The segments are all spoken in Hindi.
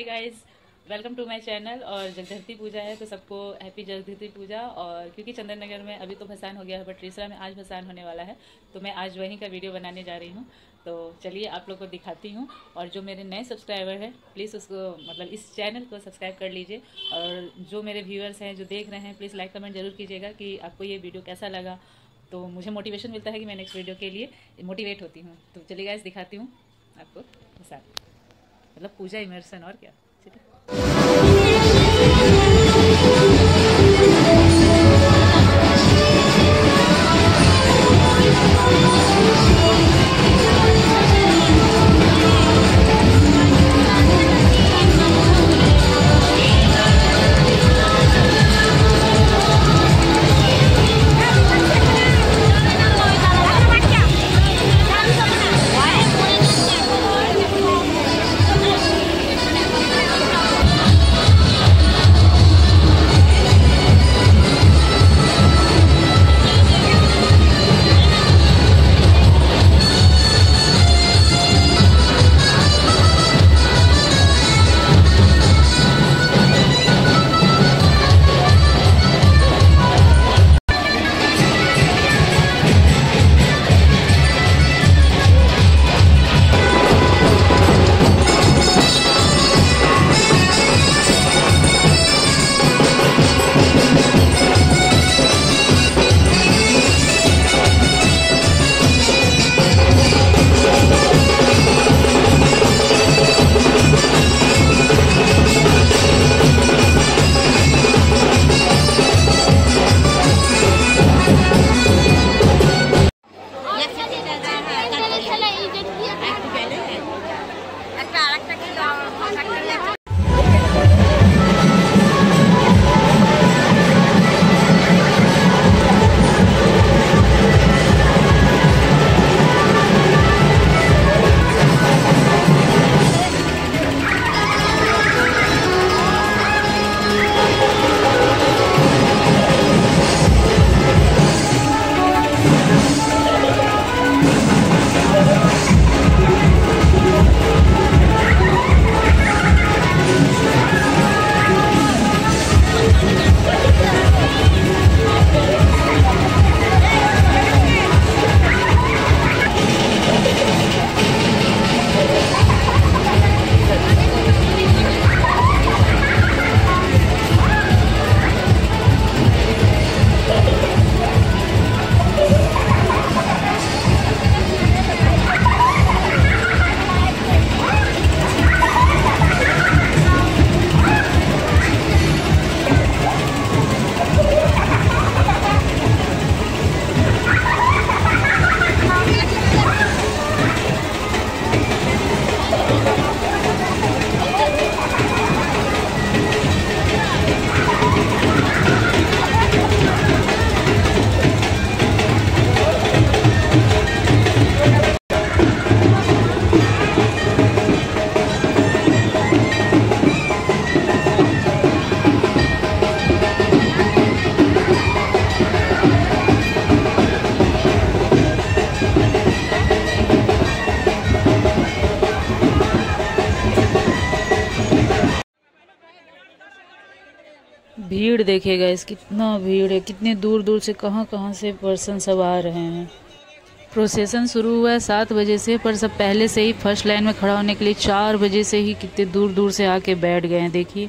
Hi guys welcome to my channel और जगधरती पूजा है तो सबको हैप्पी जगधरती पूजा और क्योंकि चंदन नगर में अभी तो भसान हो गया है बट तीसरा में आज भसान होने वाला है तो मैं आज वहीं का वीडियो बनाने जा रही हूँ। तो चलिए आप लोग को दिखाती हूँ और जो मेरे नए सब्सक्राइबर हैं प्लीज़ उसको मतलब इस चैनल को सब्सक्राइब कर लीजिए और जो मेरे व्यूअर्स हैं, जो देख रहे हैं प्लीज़ लाइक कमेंट ज़रूर कीजिएगा कि आपको ये वीडियो कैसा लगा। तो मुझे मोटिवेशन मिलता है कि मैं नेक्स्ट वीडियो के लिए मोटिवेट होती हूँ। तो चलिए गाइस दिखाती हूँ आपको भसान। मतलब पूजा इमर्सन और क्या? ठीक है। Thank you. भीड़ देखेगा इस कितना भीड़ है, कितने दूर दूर से कहाँ कहाँ से पर्सन सब आ रहे हैं। प्रोसेसन शुरू हुआ है सात बजे से, पर सब पहले से ही फ़र्स्ट लाइन में खड़ा होने के लिए चार बजे से ही कितने दूर दूर से आके बैठ गए हैं, देखिए।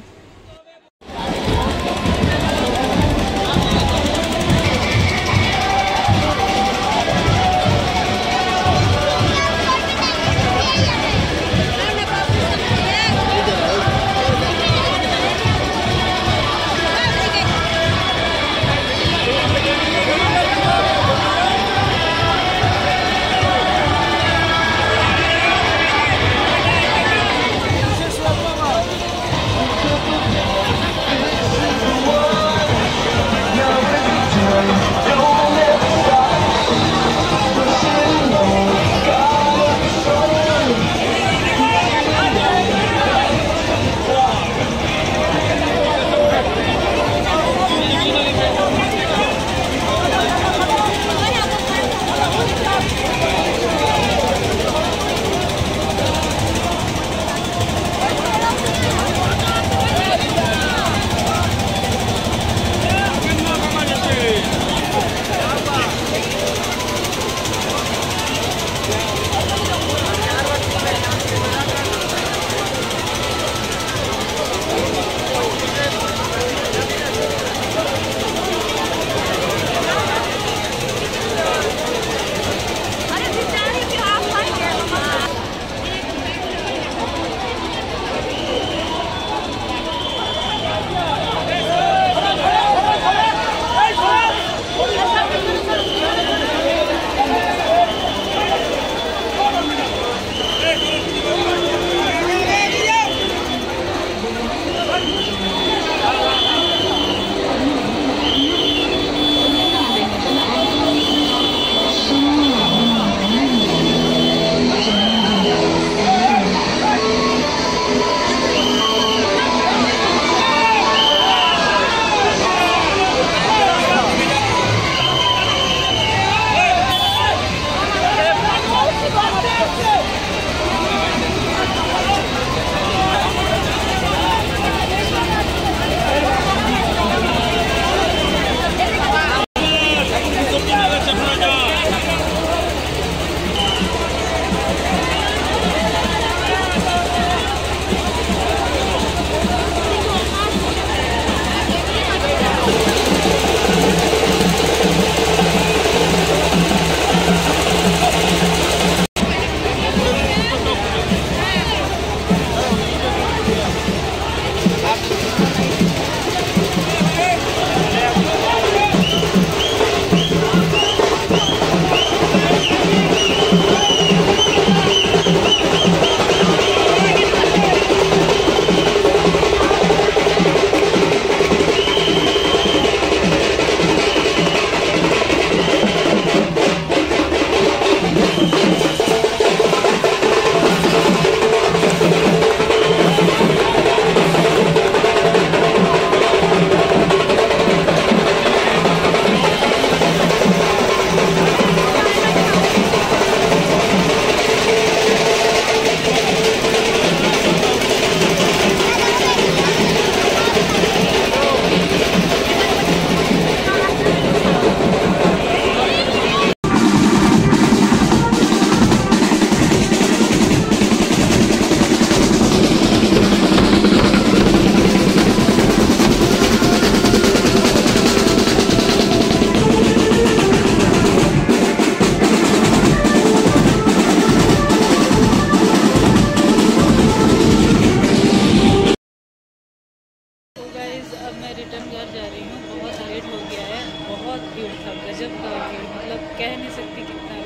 गजब का मतलब कह नहीं सकती कितना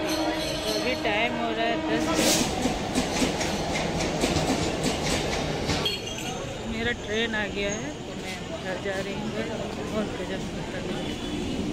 तो अभी टाइम हो रहा है दस मेरा ट्रेन आ गया है तो मैं घर जा रही हूँ। और गजब करने